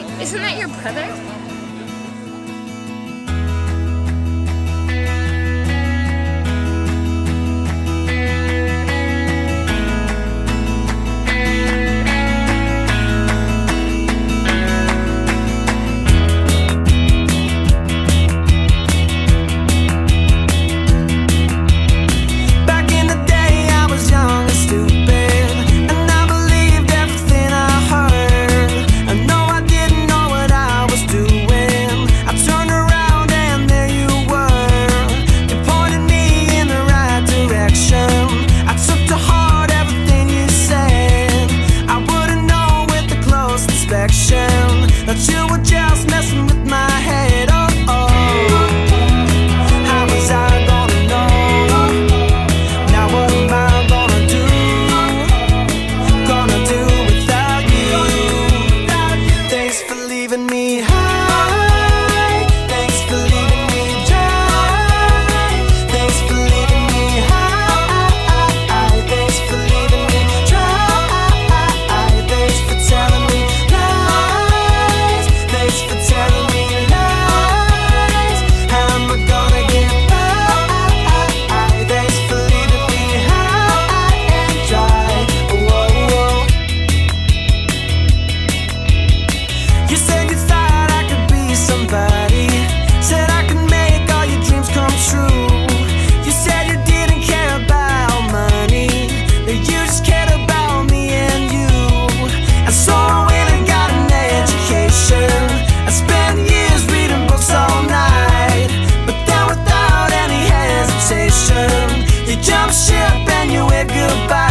Wait, isn't that your brother? Giving me. conversation. You jump ship and you wave goodbye.